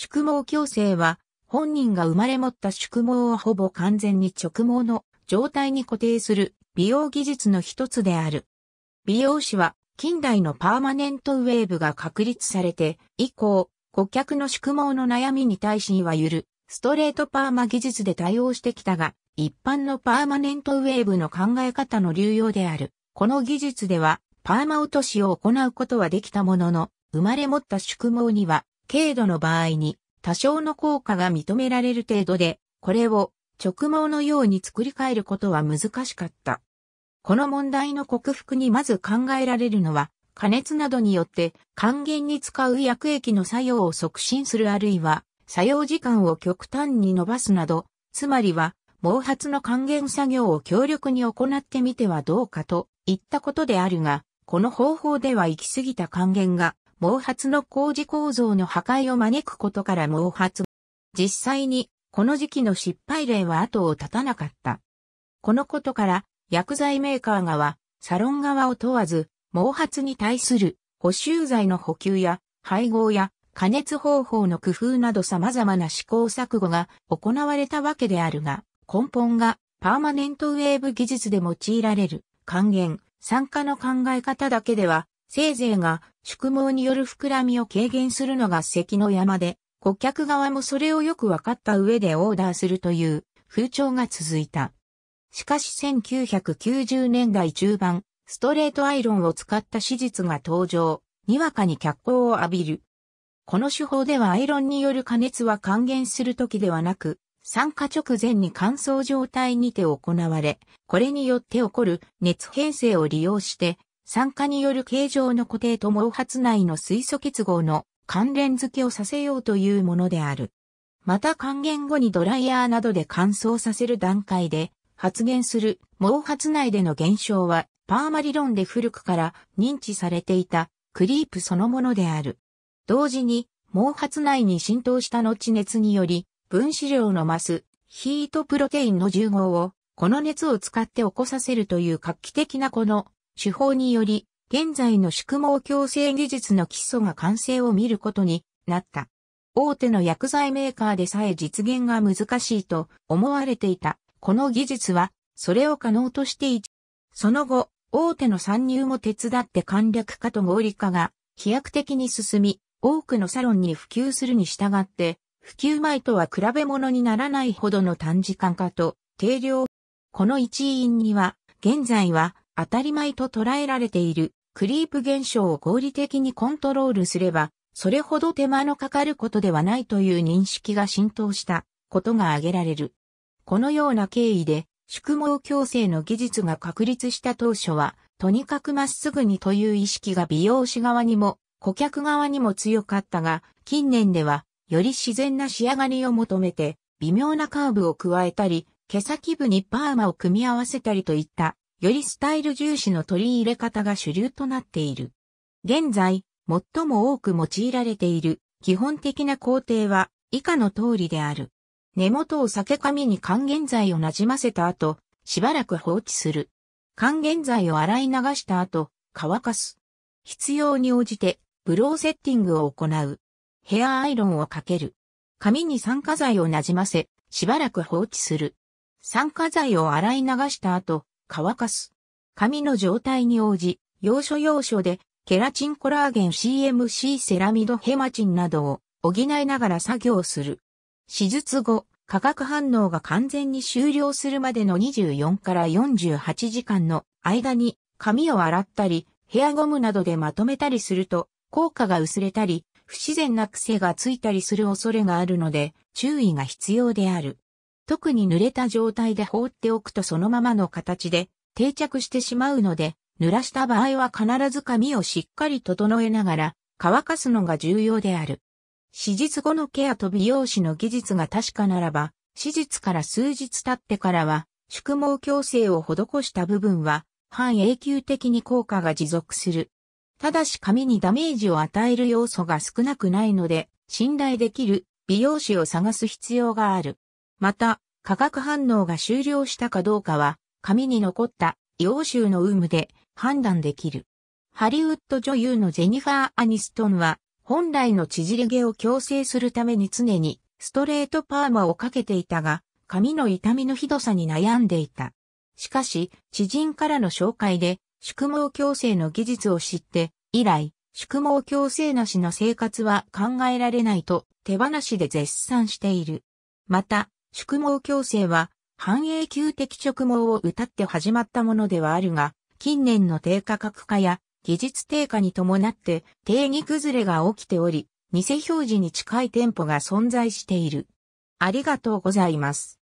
宿毛矯正は、本人が生まれ持った宿毛をほぼ完全に直毛の状態に固定する美容技術の一つである。美容師は近代のパーマネントウェーブが確立されて以降、顧客の宿毛の悩みに対しにはゆるストレートパーマ技術で対応してきたが、一般のパーマネントウェーブの考え方の流用である。この技術では、パーマ落としを行うことはできたものの、生まれ持った宿毛には、軽度の場合に多少の効果が認められる程度で、これを直毛のように作り変えることは難しかった。この問題の克服にまず考えられるのは、加熱などによって還元に使う薬液の作用を促進するあるいは、作用時間を極端に伸ばすなど、つまりは、毛髪の還元作業を強力に行ってみてはどうかといったことであるが、この方法では行き過ぎた還元が、毛髪の工事構造の破壊を招くことから毛髪。実際に、この時期の失敗例は後を絶たなかった。このことから、薬剤メーカー側、サロン側を問わず、毛髪に対する補修剤の補給や配合や加熱方法の工夫など様々な試行錯誤が行われたわけであるが、根本がパーマネントウェーブ技術で用いられる還元、酸化の考え方だけでは、せいぜいが宿毛による膨らみを軽減するのが関の山で、顧客側もそれをよく分かった上でオーダーするという風潮が続いた。しかし1990年代中盤、ストレートアイロンを使った手術が登場、にわかに脚光を浴びる。この手法ではアイロンによる加熱は還元するときではなく、酸化直前に乾燥状態にて行われ、これによって起こる熱変性を利用して、酸化による形状の固定と毛髪内の水素結合の関連付けをさせようというものである。また還元後にドライヤーなどで乾燥させる段階で発現する毛髪内での現象はパーマ理論で古くから認知されていたクリープそのものである。同時に毛髪内に浸透した後熱により分子量の増すヒートプロテインの重合をこの熱を使って起こさせるという画期的なこの手法により現在の宿毛矯正技術の基礎が完成を見ることになった。大手の薬剤メーカーでさえ実現が難しいと思われていたこの技術はそれを可能としていその後大手の参入も手伝って簡略化と合理化が飛躍的に進み、多くのサロンに普及するに従って、普及前とは比べ物にならないほどの短時間化と定量。この一因には、現在は当たり前と捉えられているクリープ現象を合理的にコントロールすれば、それほど手間のかかることではないという認識が浸透したことが挙げられる。このような経緯で、宿毛矯正の技術が確立した当初は、とにかくまっすぐにという意識が美容師側にも、顧客側にも強かったが、近年では、より自然な仕上がりを求めて、微妙なカーブを加えたり、毛先部にパーマを組み合わせたりといった、よりスタイル重視の取り入れ方が主流となっている。現在、最も多く用いられている基本的な工程は以下の通りである。根元を避け紙に還元剤をなじませた後、しばらく放置する。還元剤を洗い流した後、乾かす。必要に応じて、ブローセッティングを行う。ヘアアイロンをかける。紙に酸化剤をなじませ、しばらく放置する。酸化剤を洗い流した後、乾かす。紙の状態に応じ、要所要所で、ケラチンコラーゲン CMC セラミドヘマチンなどを補いながら作業する。手術後、化学反応が完全に終了するまでの24から48時間の間に髪を洗ったり、ヘアゴムなどでまとめたりすると、効果が薄れたり、不自然な癖がついたりする恐れがあるので、注意が必要である。特に濡れた状態で放っておくとそのままの形で定着してしまうので、濡らした場合は必ず髪をしっかり整えながら乾かすのが重要である。手術後のケアと美容師の技術が確かならば、手術から数日経ってからは、宿毛矯正を施した部分は、半永久的に効果が持続する。ただし髪にダメージを与える要素が少なくないので、信頼できる美容師を探す必要がある。また、化学反応が終了したかどうかは、髪に残った溶臭の有無で判断できる。ハリウッド女優のジェニファー・アニストンは、本来の縮り毛を矯正するために常にストレートパーマをかけていたが、髪の痛みのひどさに悩んでいた。しかし、知人からの紹介で、宿毛矯正の技術を知って、以来、宿毛矯正なしの生活は考えられないと手放しで絶賛している。また、宿毛矯正は繁栄級的直毛を謳って始まったものではあるが、近年の低価格化や技術低下に伴って定義崩れが起きており、偽表示に近い店舗が存在している。ありがとうございます。